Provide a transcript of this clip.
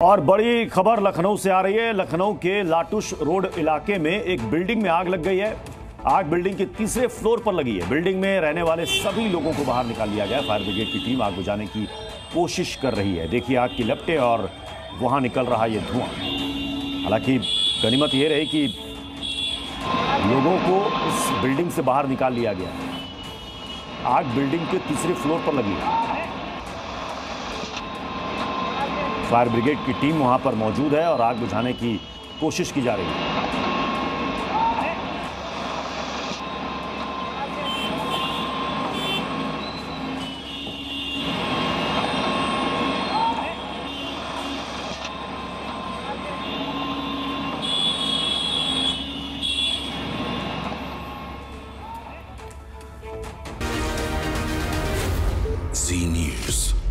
और बड़ी खबर लखनऊ से आ रही है। लखनऊ के लाटुश रोड इलाके में एक बिल्डिंग में आग लग गई है। आग बिल्डिंग के तीसरे फ्लोर पर लगी है। बिल्डिंग में रहने वाले सभी लोगों को बाहर निकाल लिया गया। फायर ब्रिगेड की टीम आग बुझाने की कोशिश कर रही है। देखिए आग की लपटे और वहाँ निकल रहा ये धुआँ। हालाँकि गनीमत ये रही कि लोगों को इस बिल्डिंग से बाहर निकाल लिया गया। आग बिल्डिंग के तीसरे फ्लोर पर लगी है। फायर ब्रिगेड की टीम वहाँ पर मौजूद है और आग बुझाने की कोशिश की जा रही है News.